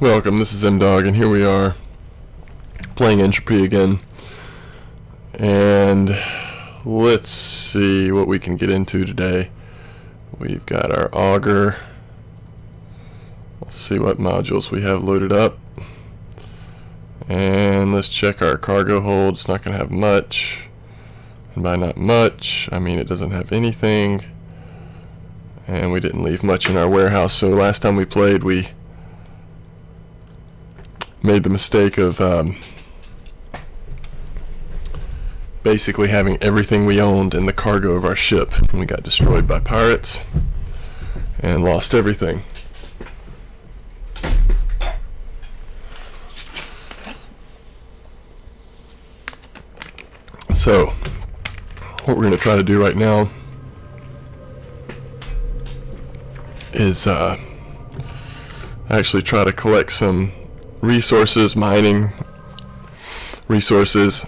Welcome, this is MDawg, and here we are playing Entropy again. And let's see what we can get into today. We've got our auger. Let's see what modules we have loaded up. And let's check our cargo hold. It's not going to have much. And by not much, I mean it doesn't have anything. And we didn't leave much in our warehouse, so last time we played we made the mistake of um, basically having everything we owned in the cargo of our ship. We got destroyed by pirates and lost everything. So, what we're going to try to do right now is uh, actually try to collect some resources, mining resources,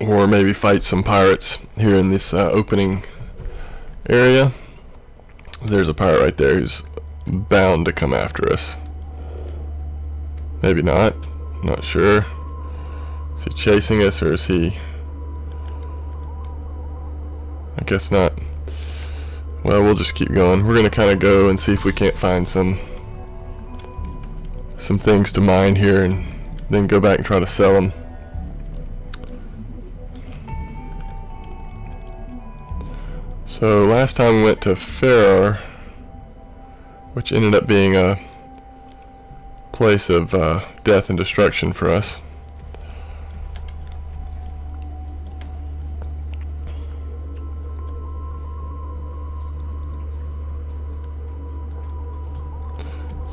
or maybe fight some pirates here in this uh, opening area. There's a pirate right there who's bound to come after us. Maybe not. Not sure. Is he chasing us or is he... I guess not. Well, we'll just keep going. We're going to kind of go and see if we can't find some some things to mine here and then go back and try to sell them. So last time we went to Ferrar, which ended up being a place of uh, death and destruction for us.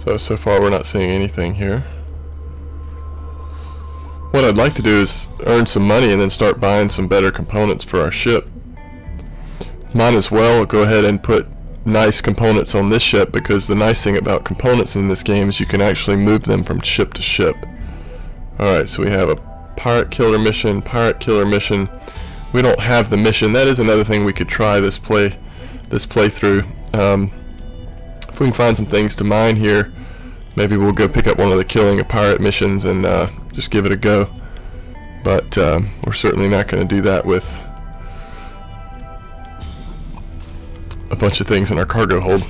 So, so far we're not seeing anything here. What I'd like to do is earn some money and then start buying some better components for our ship. Might as well go ahead and put nice components on this ship because the nice thing about components in this game is you can actually move them from ship to ship. Alright, so we have a pirate killer mission, pirate killer mission. We don't have the mission. That is another thing we could try this play this playthrough. Um, if we can find some things to mine here, maybe we'll go pick up one of the killing a pirate missions and uh, just give it a go. But um, we're certainly not going to do that with a bunch of things in our cargo hold.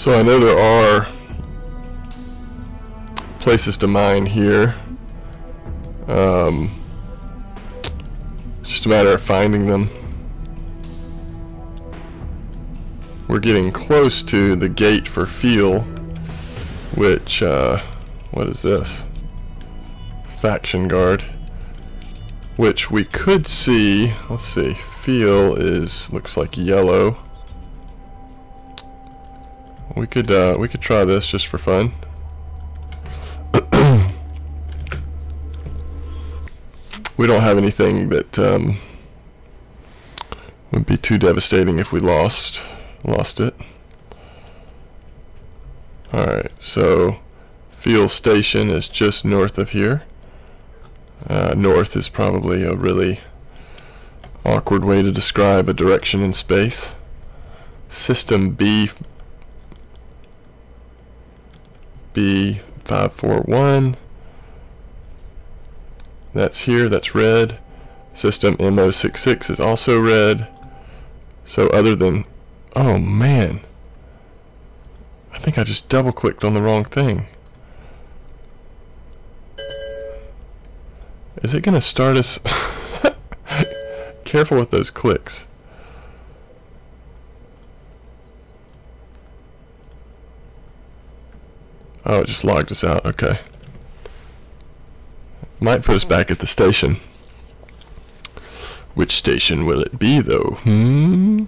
So I know there are places to mine here. Um, just a matter of finding them. We're getting close to the gate for fuel, which, uh, what is this? Faction guard. Which we could see, let's see, feel is, looks like yellow. We could uh, we could try this just for fun. we don't have anything that um, would be too devastating if we lost lost it. Alright, so field station is just north of here. Uh, north is probably a really awkward way to describe a direction in space. System B B541. That's here, that's red. System MO66 is also red. So other than, oh man, I think I just double clicked on the wrong thing. Is it going to start us? Careful with those clicks. Oh, it just logged us out. Okay. Might put us back at the station. Which station will it be, though? Hmm?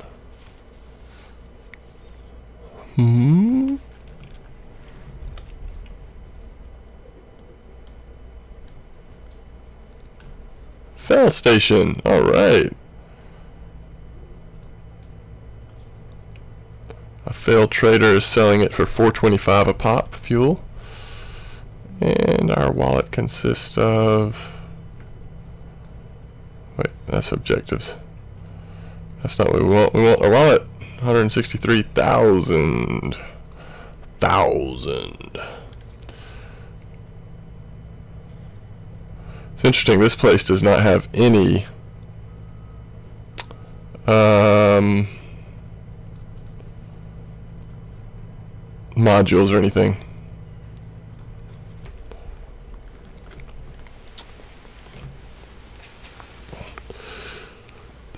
Hmm? Fell station. Alright. A failed trader is selling it for 425 a pop fuel. And our wallet consists of... Wait, that's objectives. That's not what we want. We want a wallet. 163,000. Thousand. It's interesting, this place does not have any um, modules or anything.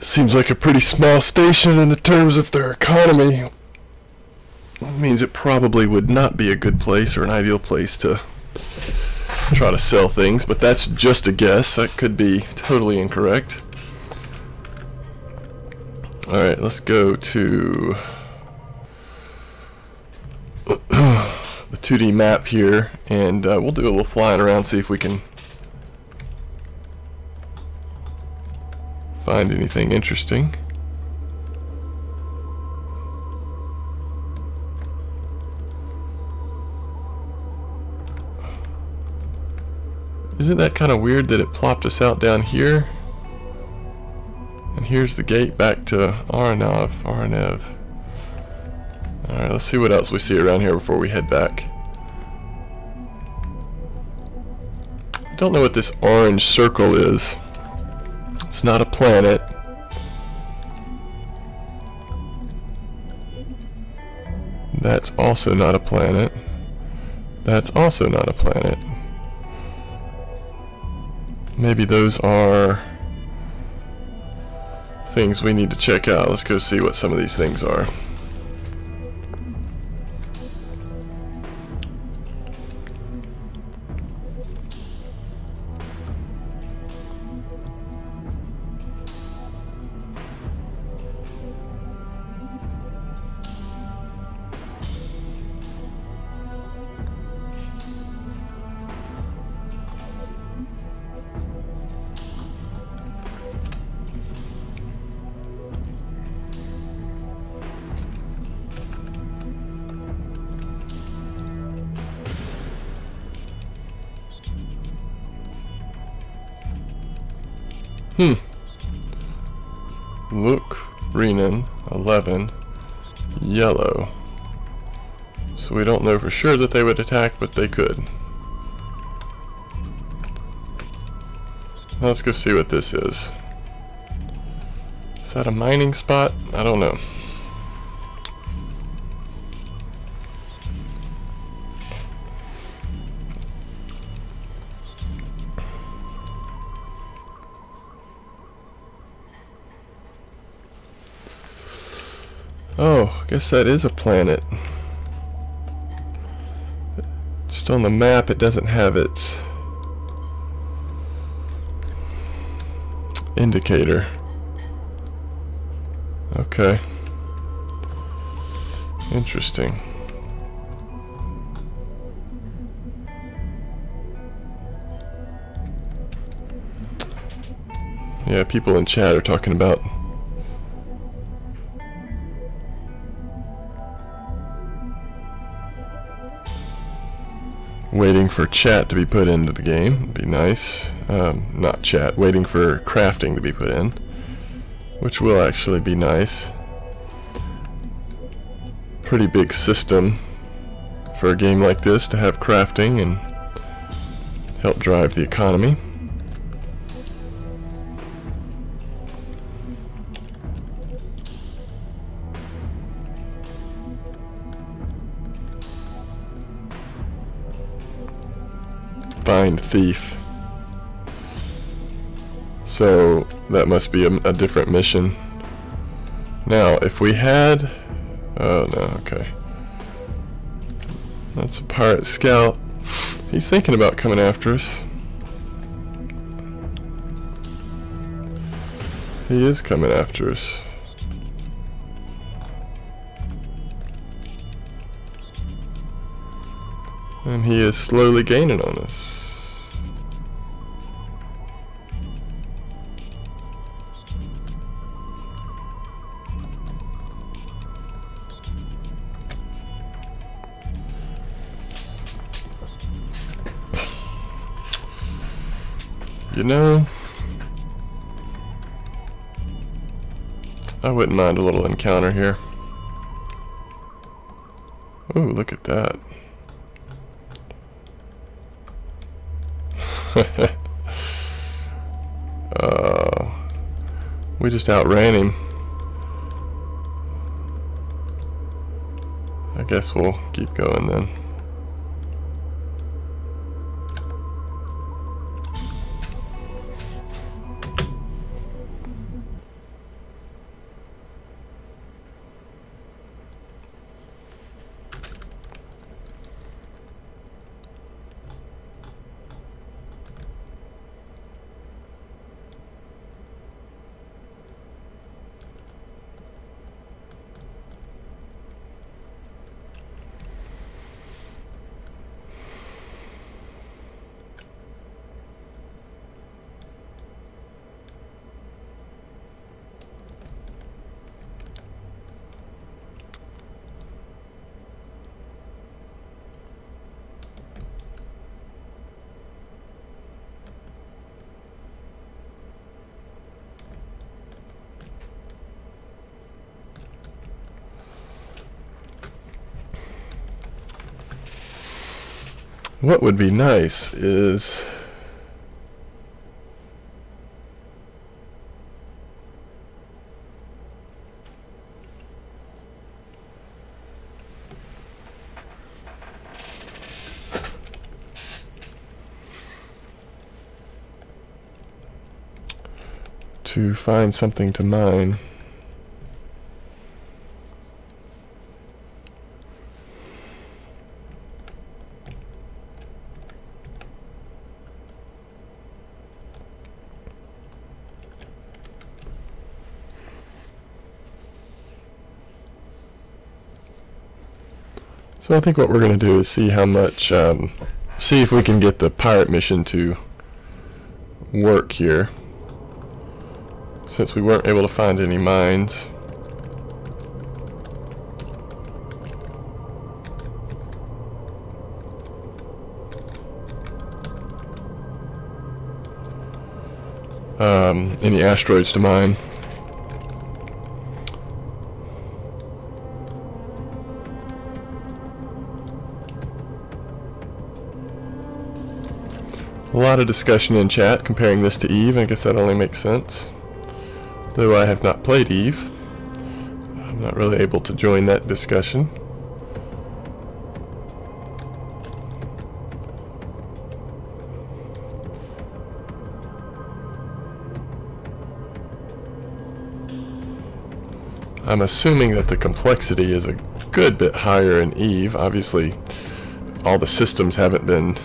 Seems like a pretty small station in the terms of their economy. That means it probably would not be a good place or an ideal place to try to sell things, but that's just a guess. That could be totally incorrect. Alright, let's go to the 2D map here, and uh, we'll do a little flying around, see if we can find anything interesting. Isn't that kind of weird that it plopped us out down here? And here's the gate back to Aranov. Aranev. Alright, let's see what else we see around here before we head back. I don't know what this orange circle is. It's not a planet. That's also not a planet. That's also not a planet. Maybe those are things we need to check out. Let's go see what some of these things are. Don't know for sure that they would attack, but they could. Let's go see what this is. Is that a mining spot? I don't know. Oh, I guess that is a planet. Just on the map it doesn't have its indicator. Okay. Interesting. Yeah, people in chat are talking about waiting for chat to be put into the game. Would be nice. Um, not chat, waiting for crafting to be put in, which will actually be nice. Pretty big system for a game like this to have crafting and help drive the economy. Thief. So that must be a, a different mission. Now, if we had... Oh, no, okay. That's a pirate scout. He's thinking about coming after us. He is coming after us. And he is slowly gaining on us. You know, I wouldn't mind a little encounter here. Ooh, look at that. uh, we just outran him. I guess we'll keep going then. What would be nice is to find something to mine. So I think what we're going to do is see how much, um, see if we can get the pirate mission to work here. Since we weren't able to find any mines. Um, any asteroids to mine. Lot of discussion in chat comparing this to Eve. I guess that only makes sense. Though I have not played Eve. I'm not really able to join that discussion. I'm assuming that the complexity is a good bit higher in Eve. Obviously, all the systems haven't been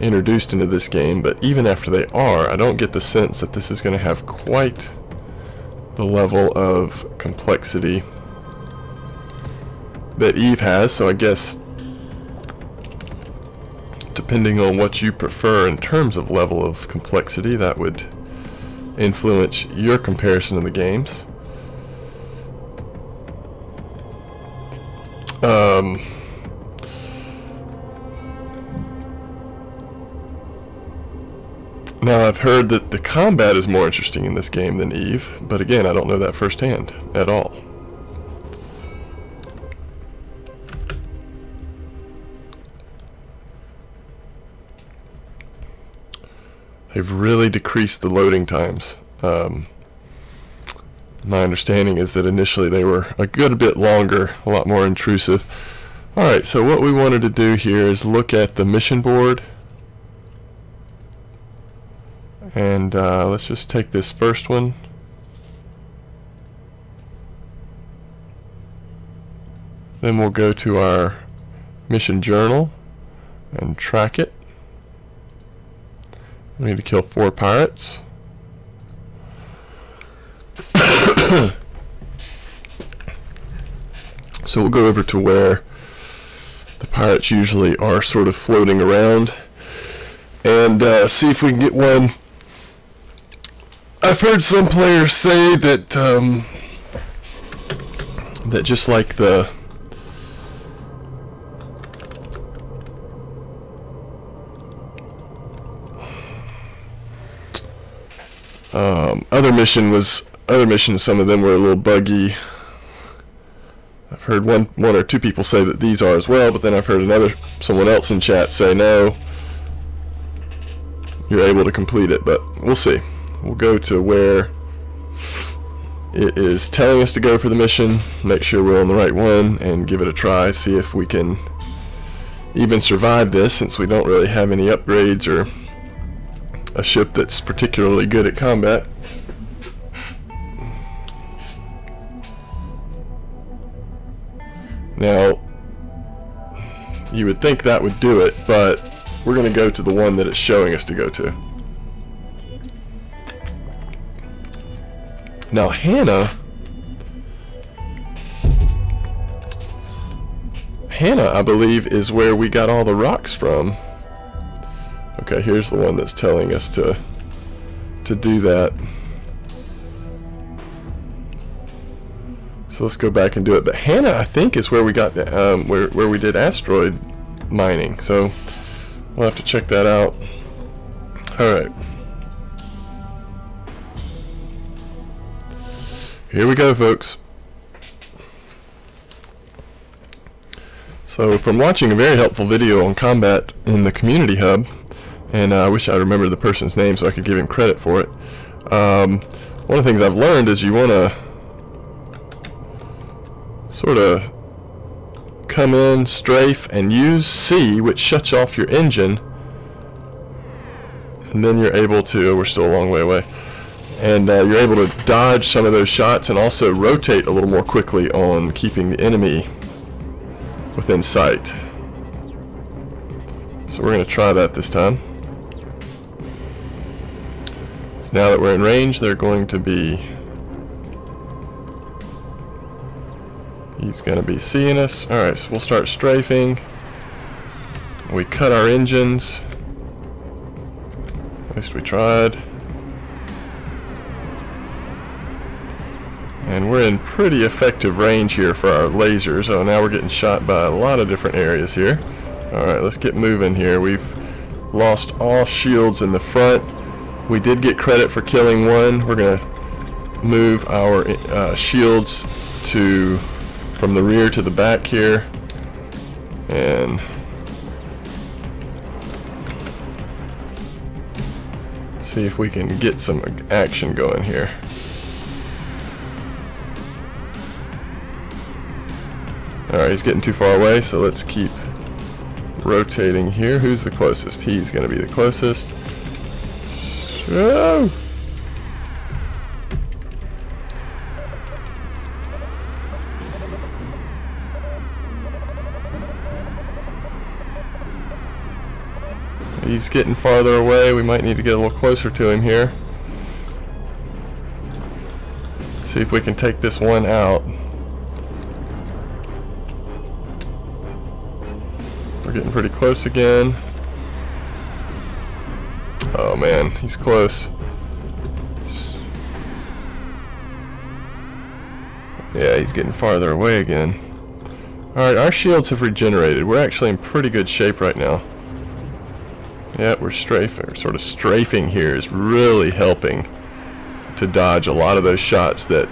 introduced into this game, but even after they are, I don't get the sense that this is going to have quite the level of complexity that Eve has, so I guess depending on what you prefer in terms of level of complexity, that would influence your comparison of the games. Um, Now I've heard that the combat is more interesting in this game than Eve, but again I don't know that firsthand at all. They've really decreased the loading times. Um, my understanding is that initially they were a good bit longer, a lot more intrusive. Alright, so what we wanted to do here is look at the mission board and uh, let's just take this first one. Then we'll go to our mission journal and track it. We need to kill four pirates. so we'll go over to where the pirates usually are sort of floating around and uh, see if we can get one I've heard some players say that um, that just like the Um, other mission was other missions. Some of them were a little buggy. I've heard one one or two people say that these are as well, but then I've heard another someone else in chat say no. You're able to complete it, but we'll see. We'll go to where it is telling us to go for the mission, make sure we're on the right one, and give it a try, see if we can even survive this since we don't really have any upgrades or a ship that's particularly good at combat. Now, you would think that would do it, but we're going to go to the one that it's showing us to go to. Now, Hannah... Hannah, I believe, is where we got all the rocks from. Okay, here's the one that's telling us to to do that. So let's go back and do it. But Hannah, I think, is where we got the um, where where we did asteroid mining. So we'll have to check that out. All right. Here we go, folks. So from watching a very helpful video on combat in the community hub, and uh, I wish I remember the person's name so I could give him credit for it. Um, one of the things I've learned is you want to sort of come in, strafe, and use C, which shuts off your engine, and then you're able to, we're still a long way away, and uh, you're able to dodge some of those shots and also rotate a little more quickly on keeping the enemy within sight. So we're going to try that this time. So now that we're in range, they're going to be... He's going to be seeing us. Alright, so we'll start strafing. We cut our engines. At least we tried. And we're in pretty effective range here for our lasers. So now we're getting shot by a lot of different areas here. Alright, let's get moving here. We've lost all shields in the front. We did get credit for killing one. We're going to move our uh, shields to from the rear to the back here. And see if we can get some action going here. Alright, he's getting too far away, so let's keep rotating here. Who's the closest? He's going to be the closest. So... He's getting farther away. We might need to get a little closer to him here. See if we can take this one out. We're getting pretty close again. Oh man, he's close. Yeah, he's getting farther away again. Alright, our shields have regenerated. We're actually in pretty good shape right now. Yeah, we're strafing, sort of strafing here is really helping to dodge a lot of those shots that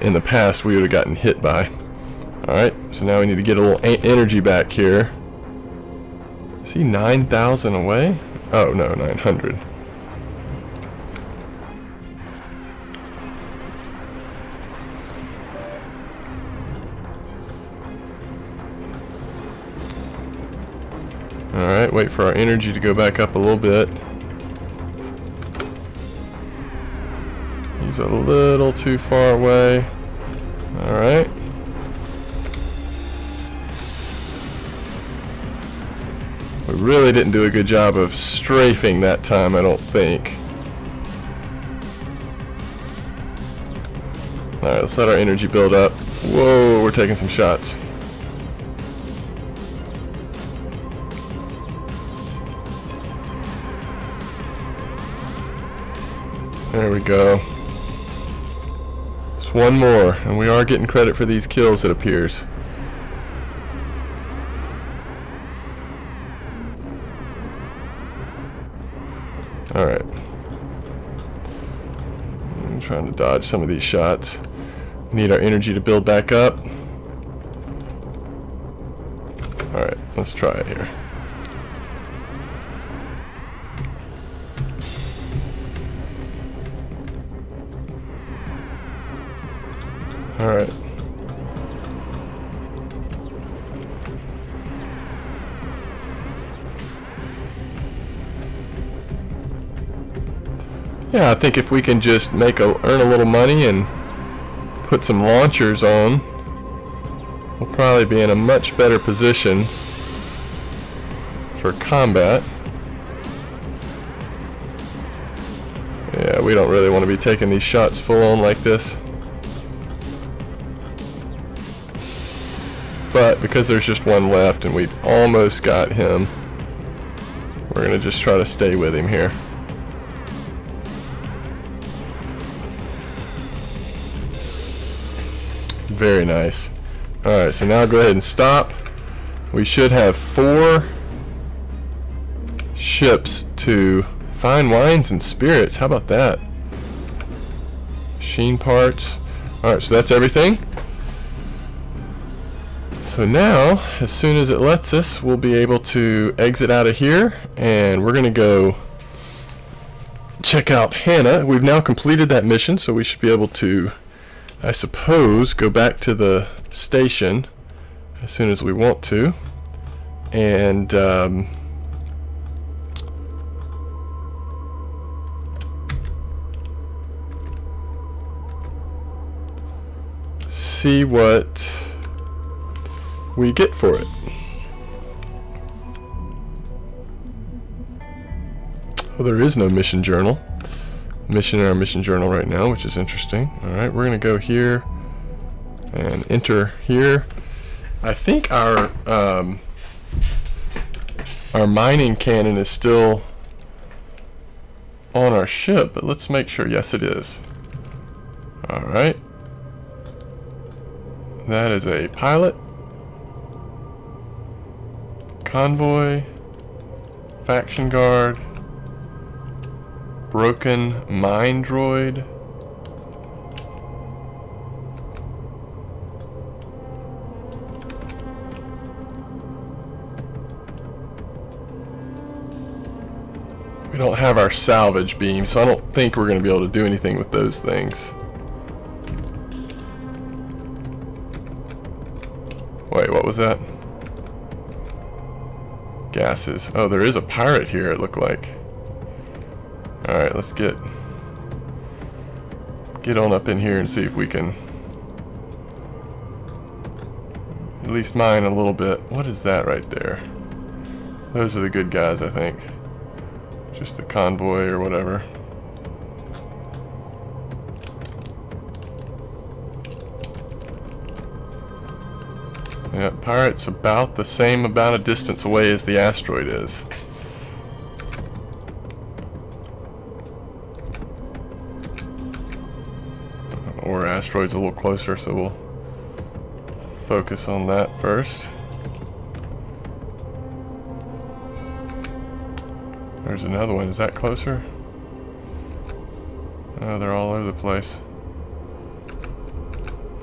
in the past we would have gotten hit by. Alright, so now we need to get a little energy back here. Is he 9,000 away? Oh, no, 900. Alright, wait for our energy to go back up a little bit. He's a little too far away. Alright. Really didn't do a good job of strafing that time, I don't think. Alright, let's let our energy build up. Whoa, we're taking some shots. There we go. Just one more, and we are getting credit for these kills, it appears. Trying to dodge some of these shots. We need our energy to build back up. Alright, let's try it here. Alright. Yeah, I think if we can just make a earn a little money and put some launchers on, we'll probably be in a much better position for combat. Yeah, we don't really want to be taking these shots full on like this. But because there's just one left and we've almost got him, we're going to just try to stay with him here. Very nice. Alright, so now go ahead and stop. We should have four ships to fine wines and spirits. How about that? Machine parts. Alright, so that's everything. So now, as soon as it lets us, we'll be able to exit out of here and we're going to go check out Hannah. We've now completed that mission, so we should be able to I suppose, go back to the station as soon as we want to. And, um, see what we get for it. Oh, there is no mission journal mission in our mission journal right now, which is interesting. Alright, we're going to go here and enter here. I think our um, our mining cannon is still on our ship, but let's make sure. Yes, it is. Alright. That is a pilot. Convoy. Faction guard. Broken Mind Droid. We don't have our salvage beam, so I don't think we're going to be able to do anything with those things. Wait, what was that? Gases. Oh, there is a pirate here, it looked like. Alright, let's get get on up in here and see if we can at least mine a little bit. What is that right there? Those are the good guys, I think. Just the convoy or whatever. Yeah, Pirate's about the same amount of distance away as the asteroid is. Asteroid's a little closer, so we'll focus on that first. There's another one. Is that closer? Oh, they're all over the place.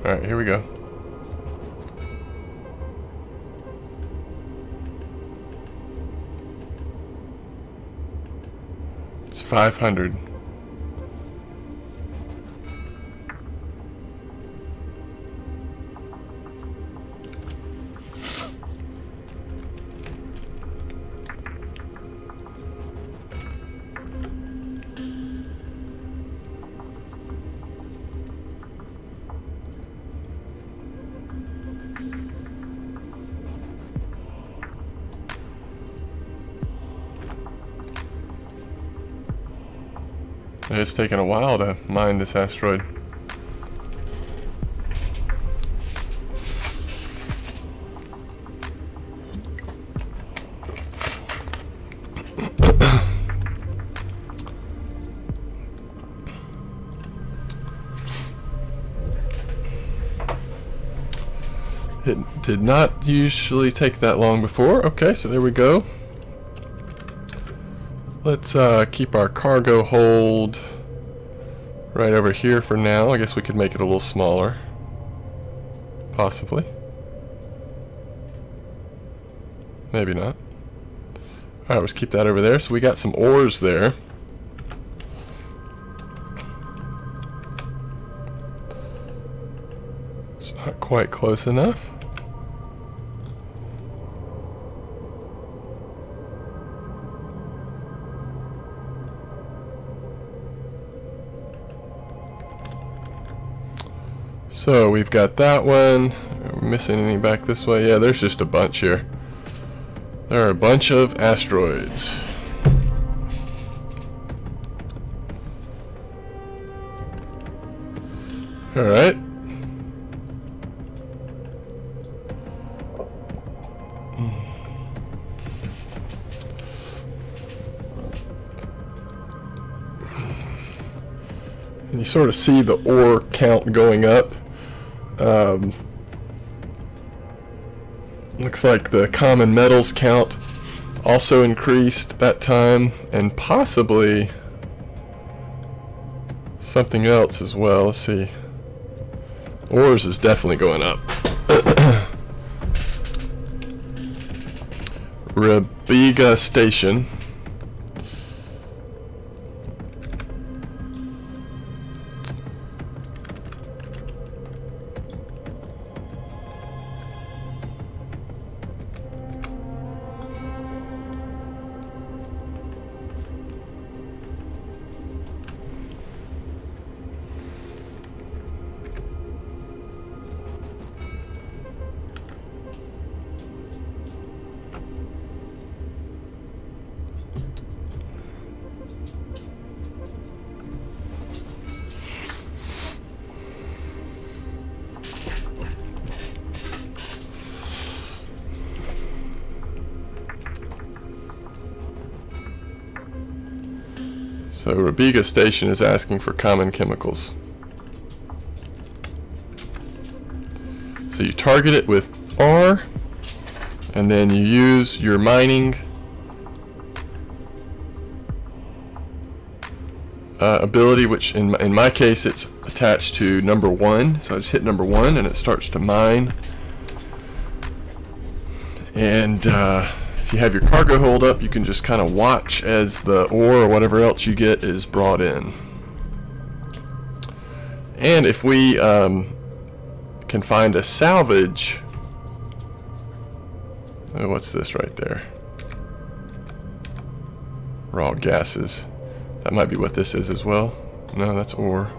Alright, here we go. It's 500. It's taken a while to mine this asteroid. It did not usually take that long before. Okay, so there we go. Let's uh, keep our cargo hold right over here for now. I guess we could make it a little smaller. Possibly. Maybe not. Alright, let's keep that over there. So we got some ores there. It's not quite close enough. So we've got that one. Missing any back this way? Yeah, there's just a bunch here. There are a bunch of asteroids. Alright. You sort of see the ore count going up. Um, looks like the common metals count also increased that time and possibly something else as well. Let's see. Ores is definitely going up. Rabiga Station. So Rabiga Station is asking for common chemicals. So you target it with R, and then you use your mining uh, ability, which in, in my case it's attached to number one. So I just hit number one and it starts to mine. And uh, you have your cargo hold up, you can just kind of watch as the ore or whatever else you get is brought in. And if we um, can find a salvage, oh, what's this right there? Raw gases. That might be what this is as well. No, that's ore.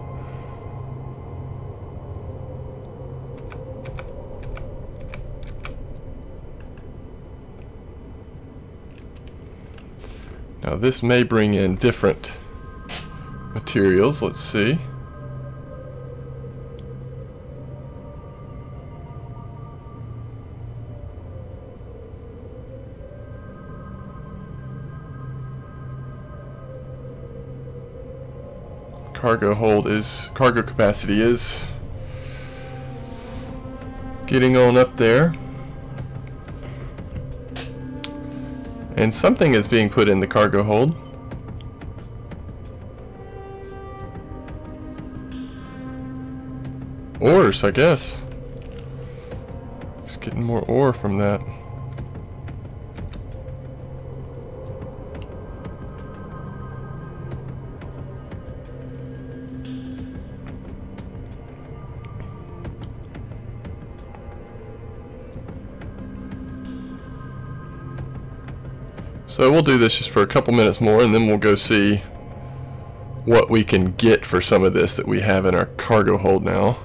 This may bring in different materials. Let's see. Cargo hold is, cargo capacity is getting on up there. And something is being put in the cargo hold. Ores, I guess. Just getting more ore from that. So we'll do this just for a couple minutes more and then we'll go see what we can get for some of this that we have in our cargo hold now.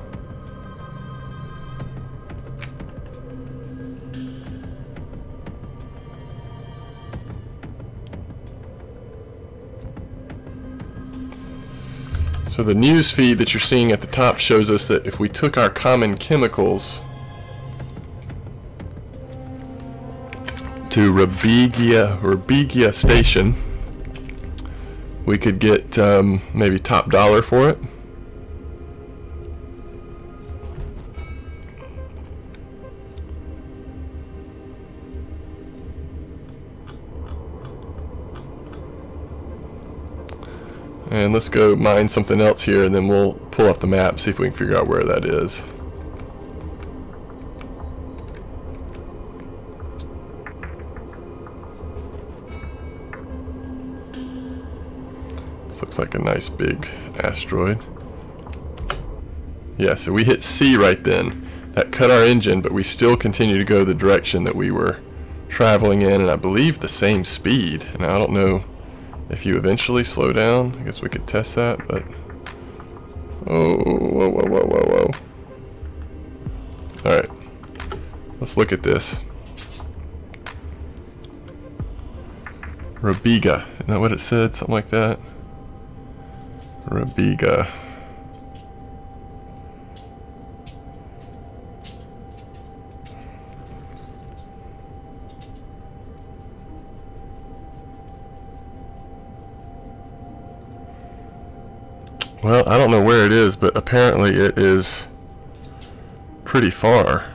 So the news feed that you're seeing at the top shows us that if we took our common chemicals to Rabigia, Rabigia Station, we could get um, maybe top dollar for it. And let's go mine something else here and then we'll pull up the map, see if we can figure out where that is. Like a nice big asteroid. Yeah, so we hit C right then. That cut our engine, but we still continue to go the direction that we were traveling in, and I believe the same speed. And I don't know if you eventually slow down. I guess we could test that, but... Oh, whoa, whoa, whoa, whoa, whoa. Alright. Let's look at this. Rabiga. Isn't that what it said? Something like that? Rabiga. Well, I don't know where it is, but apparently it is pretty far.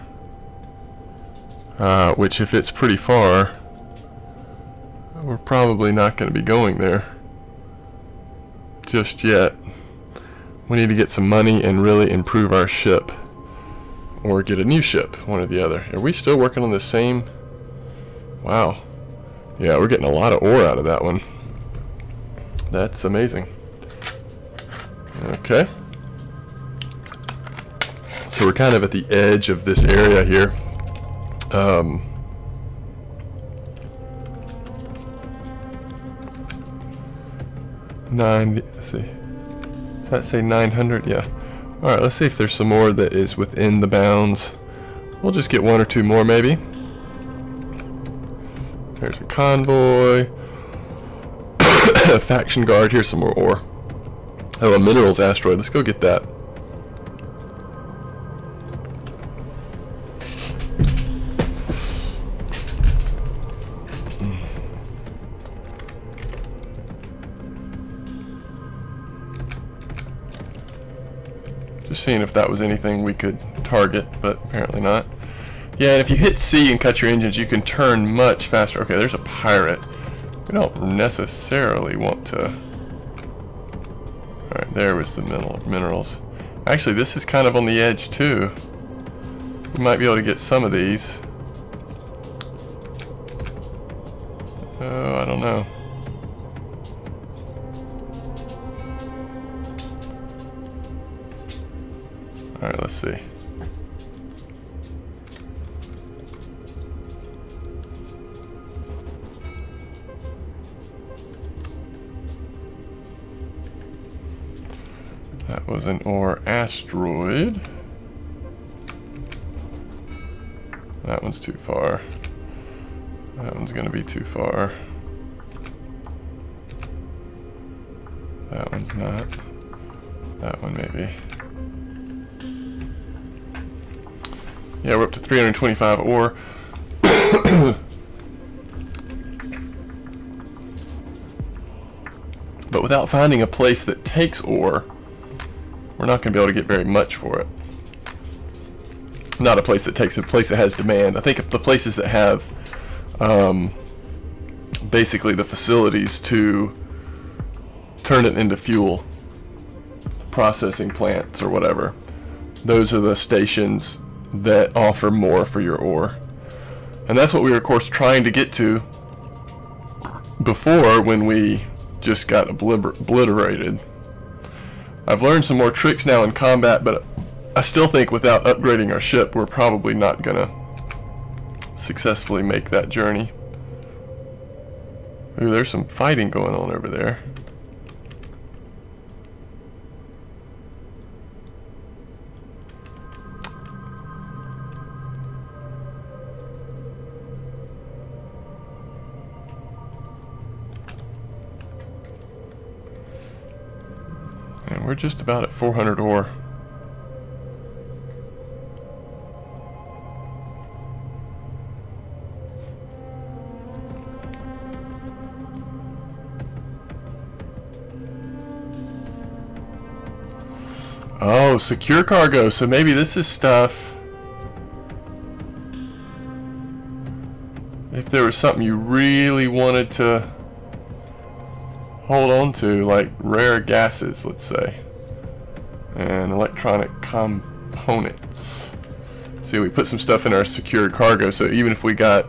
Uh, which if it's pretty far, we're probably not going to be going there just yet. We need to get some money and really improve our ship. Or get a new ship, one or the other. Are we still working on the same? Wow. Yeah, we're getting a lot of ore out of that one. That's amazing. Okay. So we're kind of at the edge of this area here. Um, nine, let's see. Does that say 900? Yeah. Alright, let's see if there's some more that is within the bounds. We'll just get one or two more maybe. There's a convoy. A faction guard. Here's some more ore. Oh, a minerals asteroid. Let's go get that. Just seeing if that was anything we could target, but apparently not. Yeah, and if you hit C and cut your engines, you can turn much faster. Okay, there's a pirate. We don't necessarily want to Alright, there was the mineral, minerals. Actually, this is kind of on the edge too. We might be able to get some of these. Oh, I don't know. See. That was an ore asteroid. That one's too far. That one's gonna be too far. That one's not. That one maybe. Yeah, we're up to 325 ore. but without finding a place that takes ore, we're not going to be able to get very much for it. Not a place that takes it, a place that has demand. I think the places that have um, basically the facilities to turn it into fuel, processing plants or whatever, those are the stations that offer more for your ore. And that's what we were, of course, trying to get to before when we just got obliterated. I've learned some more tricks now in combat, but I still think without upgrading our ship, we're probably not gonna successfully make that journey. Ooh, there's some fighting going on over there. Just about at 400 ore. Oh, secure cargo. So maybe this is stuff... If there was something you really wanted to hold on to, like rare gases, let's say, and electronic components. See, we put some stuff in our secure cargo, so even if we got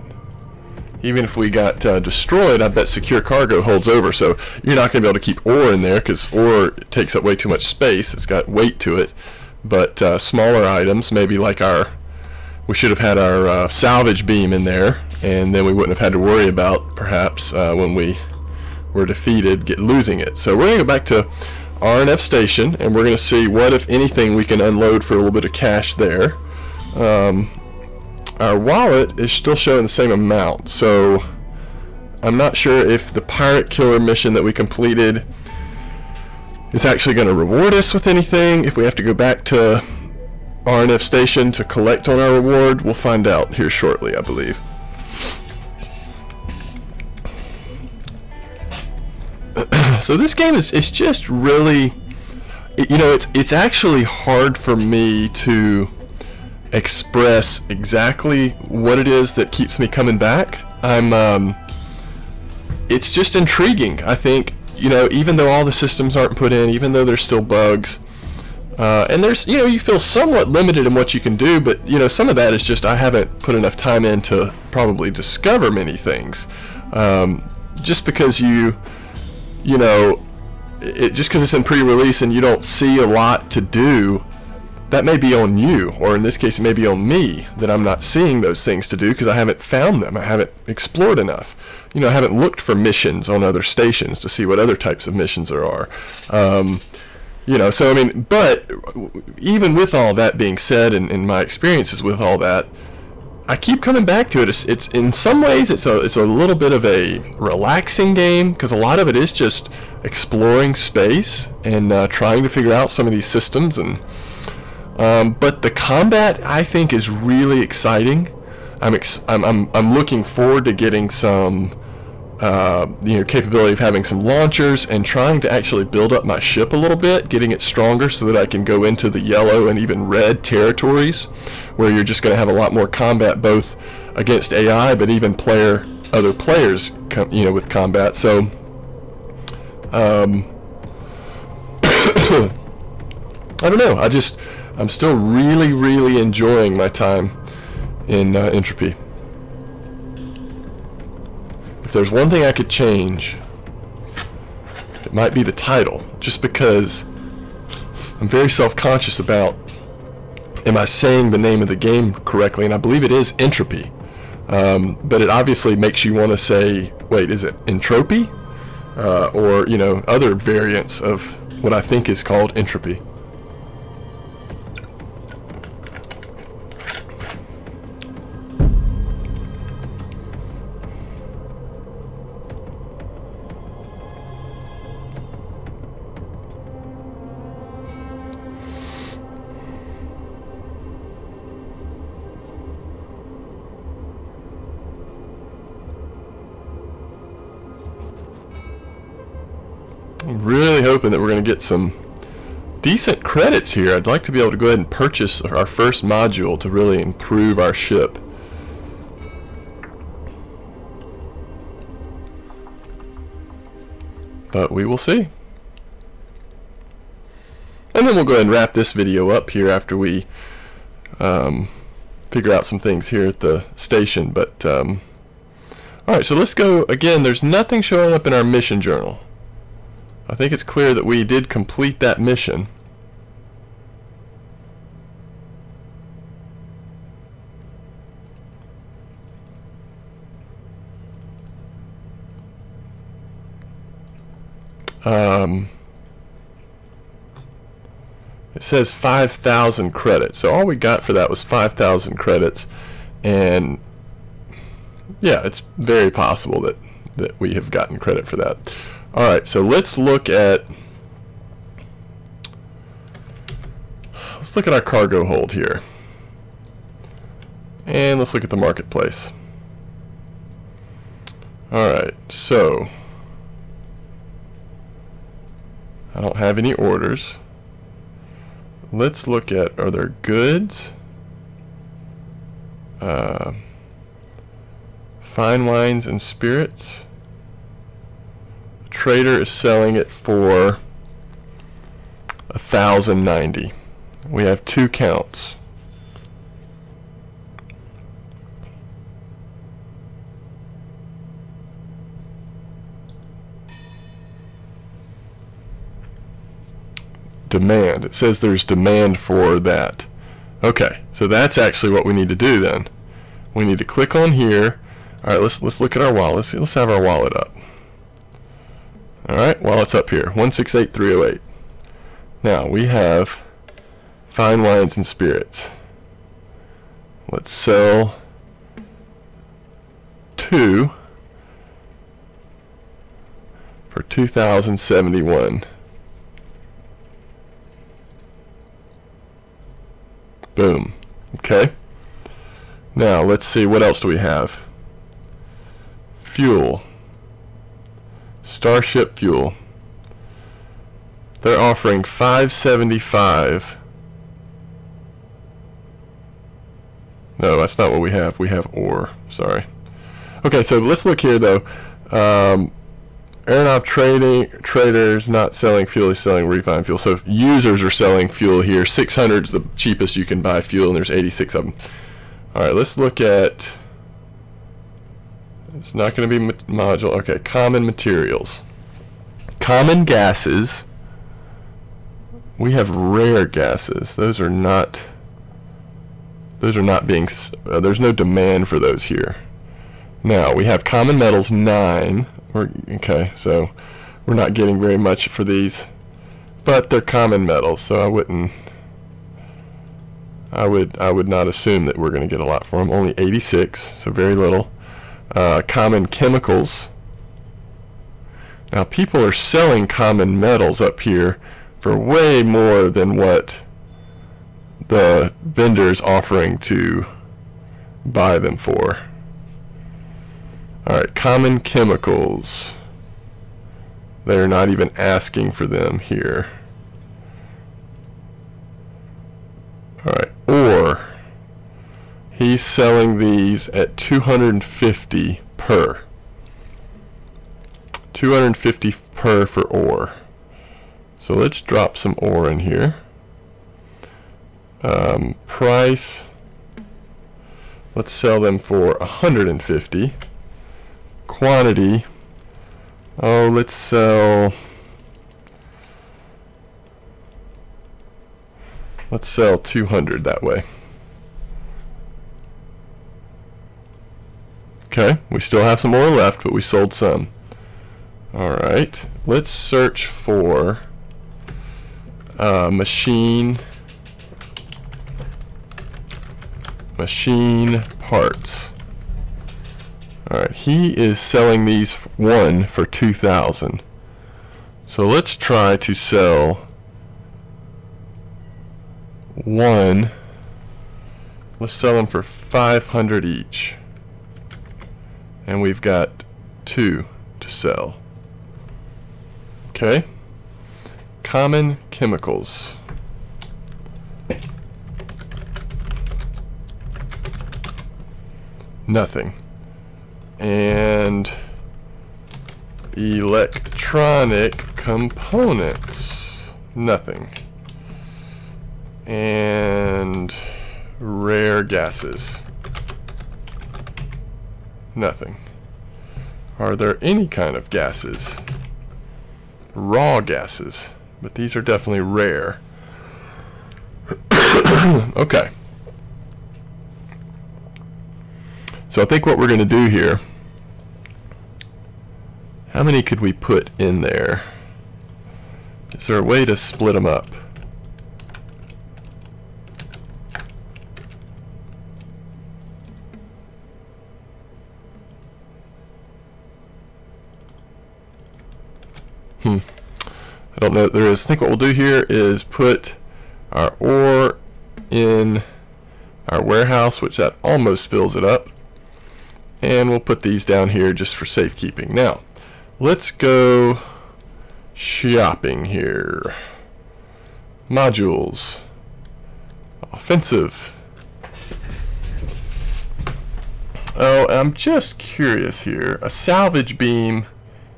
even if we got uh, destroyed, I bet secure cargo holds over. So you're not going to be able to keep ore in there because ore takes up way too much space. It's got weight to it. But uh, smaller items, maybe like our, we should have had our uh, salvage beam in there, and then we wouldn't have had to worry about perhaps uh, when we were defeated get losing it. So we're going to go back to RNF station, and we're going to see what, if anything, we can unload for a little bit of cash there. Um, our wallet is still showing the same amount, so I'm not sure if the pirate killer mission that we completed is actually going to reward us with anything. If we have to go back to RNF station to collect on our reward, we'll find out here shortly, I believe. so this game is it's just really you know it's it's actually hard for me to express exactly what it is that keeps me coming back. I'm, um, it's just intriguing. I think, you know, even though all the systems aren't put in, even though there's still bugs, uh, and there's, you know, you feel somewhat limited in what you can do, but, you know, some of that is just I haven't put enough time in to probably discover many things. Um, just because you, you know, it, just because it's in pre-release and you don't see a lot to do, that may be on you, or in this case, it may be on me that I'm not seeing those things to do because I haven't found them. I haven't explored enough. You know, I haven't looked for missions on other stations to see what other types of missions there are. Um, you know, so I mean, but even with all that being said, and, and my experiences with all that, I keep coming back to it. It's, it's in some ways it's a it's a little bit of a relaxing game because a lot of it is just exploring space and uh, trying to figure out some of these systems and um, but the combat, I think, is really exciting. I'm, ex I'm, I'm, I'm looking forward to getting some, uh, you know, capability of having some launchers and trying to actually build up my ship a little bit, getting it stronger so that I can go into the yellow and even red territories, where you're just going to have a lot more combat, both against AI, but even player other players, you know, with combat. So, um, I don't know. I just I'm still really, really enjoying my time in uh, Entropy. There's one thing I could change, it might be the title, just because I'm very self-conscious about am I saying the name of the game correctly, and I believe it is Entropy. Um, but it obviously makes you want to say, wait, is it Entropy? Uh, or, you know, other variants of what I think is called Entropy. Hoping that we're going to get some decent credits here. I'd like to be able to go ahead and purchase our first module to really improve our ship. But we will see. And then we'll go ahead and wrap this video up here after we um, figure out some things here at the station. But, um, alright, so let's go, again, there's nothing showing up in our mission journal. I think it's clear that we did complete that mission. Um, it says 5,000 credits. So all we got for that was 5,000 credits. And yeah, it's very possible that, that we have gotten credit for that. Alright, so let's look at let's look at our cargo hold here. And let's look at the marketplace. Alright, so I don't have any orders. Let's look at are there goods? Uh, fine wines and spirits Trader is selling it for a thousand ninety. We have two counts. Demand. It says there's demand for that. Okay, so that's actually what we need to do then. We need to click on here. All right, let's let's look at our wallet. Let's, see, let's have our wallet up. All right, while it's up here. One six eight three zero eight. Now we have fine wines and spirits. Let's sell two for two thousand seventy one. Boom. Okay. Now, let's see, what else do we have? Fuel. Starship Fuel. They're offering 575. No, that's not what we have. We have ore. Sorry. Okay, so let's look here though. Um, Aeronov trading traders not selling fuel, he's selling refined fuel. So users are selling fuel here. 600 is the cheapest you can buy fuel, and there's 86 of them. All right, let's look at. It's not going to be module. Okay, common materials. Common gases. We have rare gases. Those are not. Those are not being. Uh, there's no demand for those here. Now we have common metals nine. We're, okay, so we're not getting very much for these, but they're common metals, so I wouldn't. I would I would not assume that we're going to get a lot for them. Only 86, so very little. Uh, common chemicals. Now people are selling common metals up here for way more than what the vendor is offering to buy them for. Alright, common chemicals. They're not even asking for them here. Alright, or he's selling these at 250 per. 250 per for ore. So let's drop some ore in here. Um, price, let's sell them for 150 quantity. Oh, let's sell. Let's sell 200 that way. Okay, we still have some more left, but we sold some. Alright, let's search for uh, machine machine parts. Alright, he is selling these one for 2000 So let's try to sell one. Let's sell them for 500 each. And we've got two to sell. Okay. Common chemicals. Nothing and electronic components nothing and rare gases nothing are there any kind of gases raw gases but these are definitely rare okay So I think what we're going to do here, how many could we put in there? Is there a way to split them up? Hmm. If there is. I think what we'll do here is put our ore in our warehouse, which that almost fills it up and we'll put these down here just for safekeeping. Now, let's go shopping here. Modules. Offensive. Oh, I'm just curious here. A salvage beam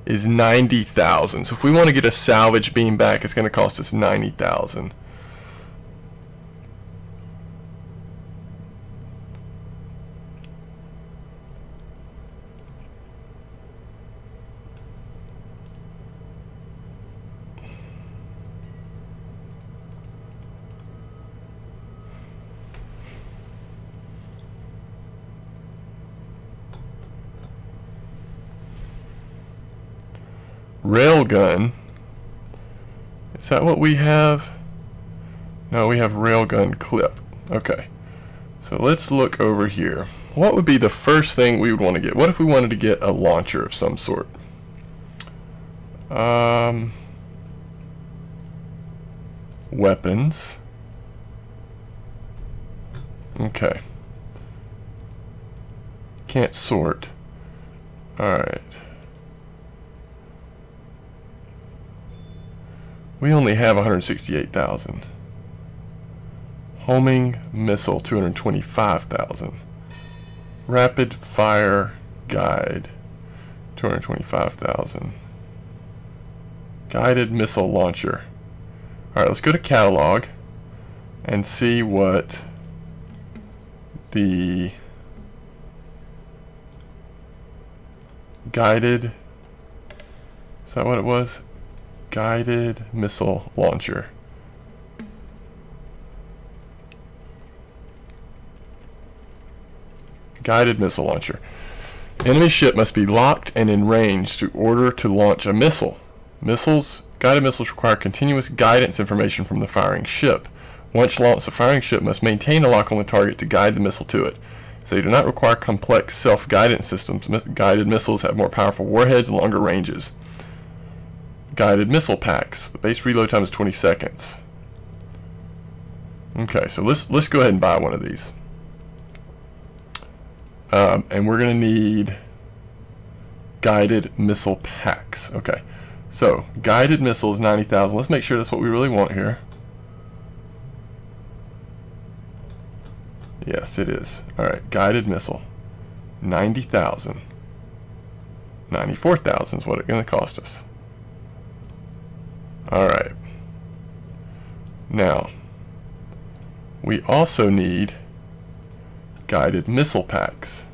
is 90,000. So if we want to get a salvage beam back, it's going to cost us 90,000. Railgun. Is that what we have? No, we have railgun clip. Okay. So let's look over here. What would be the first thing we would want to get? What if we wanted to get a launcher of some sort? Um, weapons. Okay. Can't sort. Alright. We only have 168,000. Homing missile 225,000. Rapid fire guide 225,000. Guided missile launcher. Alright, let's go to catalog and see what the guided is that what it was? Guided missile launcher. Guided missile launcher. Enemy ship must be locked and in range to order to launch a missile. Missiles, guided missiles require continuous guidance information from the firing ship. Once launched, the firing ship must maintain a lock on the target to guide the missile to it. So they do not require complex self-guidance systems. Guided missiles have more powerful warheads and longer ranges guided missile packs. The base reload time is 20 seconds. Okay, so let's let's go ahead and buy one of these. Um, and we're going to need guided missile packs. Okay, so guided missiles 90,000. Let's make sure that's what we really want here. Yes, it is. All right, guided missile 90,000. 94,000 is what it's going to cost us. Alright. Now, we also need guided missile packs.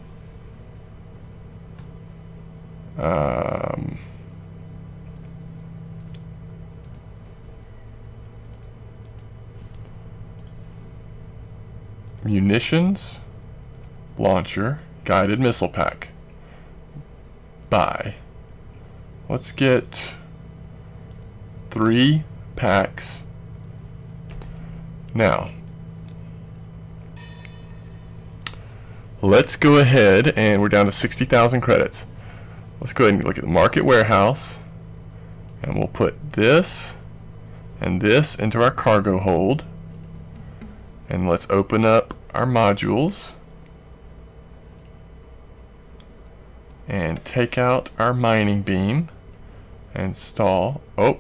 Um, munitions, launcher, guided missile pack. Buy. Let's get three packs. Now, let's go ahead and we're down to 60,000 credits. Let's go ahead and look at the market warehouse and we'll put this and this into our cargo hold and let's open up our modules and take out our mining beam and install oh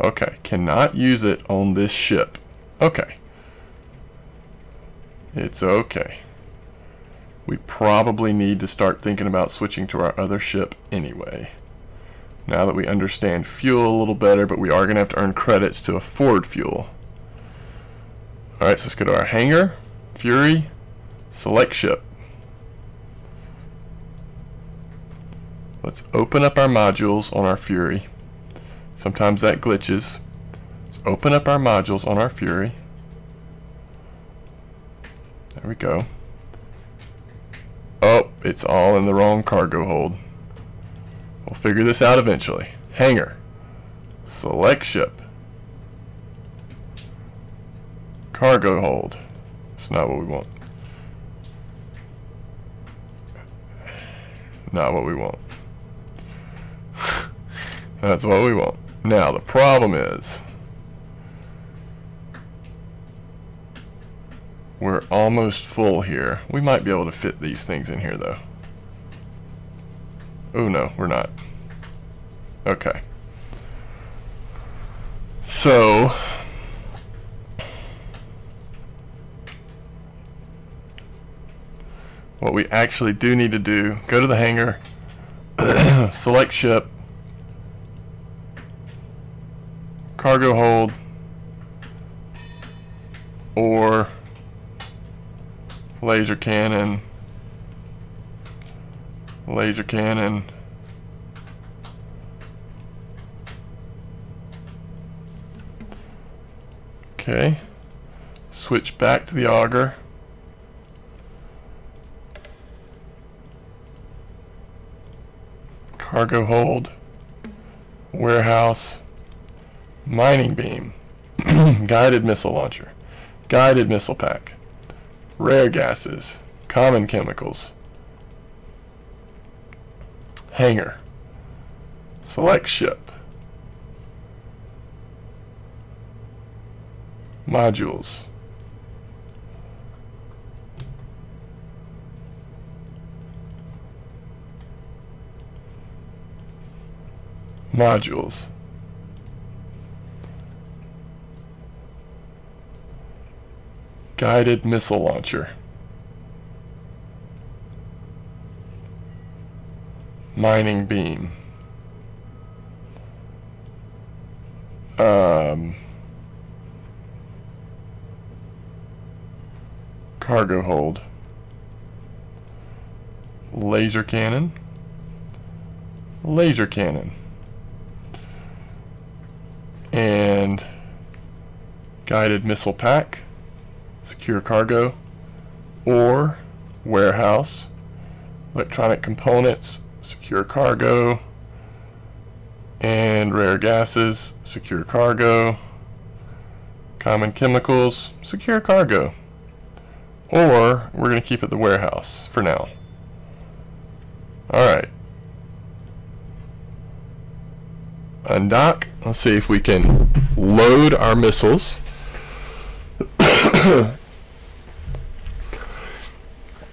Okay, cannot use it on this ship. Okay. It's okay. We probably need to start thinking about switching to our other ship anyway. Now that we understand fuel a little better, but we are going to have to earn credits to afford fuel. Alright, so let's go to our hangar, Fury, select ship. Let's open up our modules on our Fury. Sometimes that glitches. Let's open up our modules on our Fury. There we go. Oh, it's all in the wrong cargo hold. We'll figure this out eventually. Hangar. Select ship. Cargo hold. It's not what we want. Not what we want. That's what we want. Now, the problem is, we're almost full here. We might be able to fit these things in here, though. Oh, no, we're not. Okay. So, what we actually do need to do, go to the hangar, select ship, cargo hold, or laser cannon, laser cannon, okay, switch back to the auger, cargo hold, warehouse, mining beam, guided missile launcher, guided missile pack, rare gases, common chemicals, hangar, select ship, modules, modules. Guided missile launcher. Mining beam. Um, cargo hold. Laser cannon. Laser cannon and guided missile pack, secure cargo, or warehouse, electronic components, secure cargo, and rare gases, secure cargo, common chemicals, secure cargo. Or we're going to keep it the warehouse for now. Alright. undock. Let's see if we can load our missiles.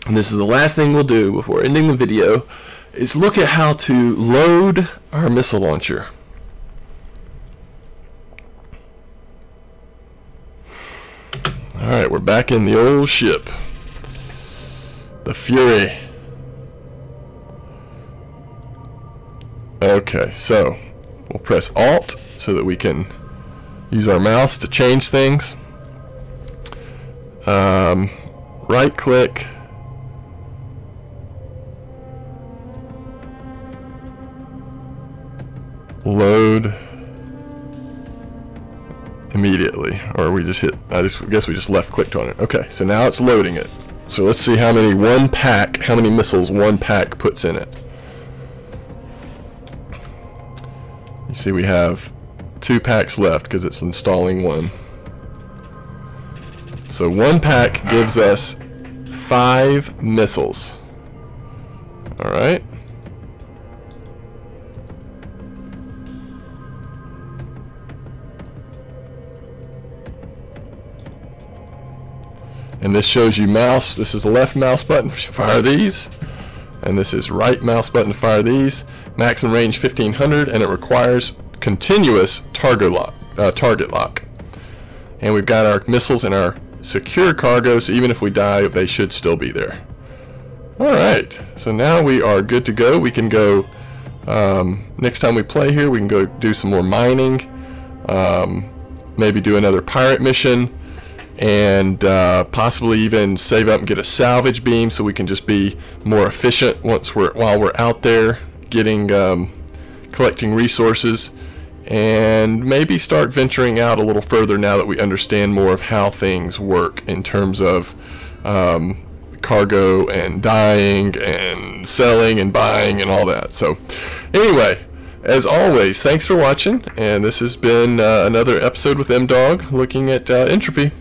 and this is the last thing we'll do before ending the video is look at how to load our missile launcher. Alright, we're back in the old ship. The Fury. Okay, so We'll press Alt so that we can use our mouse to change things. Um, right click. Load. Immediately. Or we just hit I just I guess we just left clicked on it. Okay so now it's loading it. So let's see how many one pack how many missiles one pack puts in it. You see we have two packs left because it's installing one. So one pack gives us five missiles. Alright. And this shows you mouse. This is the left mouse button to fire these. And this is right mouse button to fire these maximum range 1500, and it requires continuous target lock. Uh, target lock. And we've got our missiles and our secure cargo, so even if we die, they should still be there. Alright, so now we are good to go. We can go, um, next time we play here, we can go do some more mining, um, maybe do another pirate mission, and uh, possibly even save up and get a salvage beam so we can just be more efficient once we're while we're out there getting um, collecting resources and maybe start venturing out a little further now that we understand more of how things work in terms of um, cargo and dying and selling and buying and all that. So anyway, as always, thanks for watching, and this has been uh, another episode with MDawg looking at uh, entropy.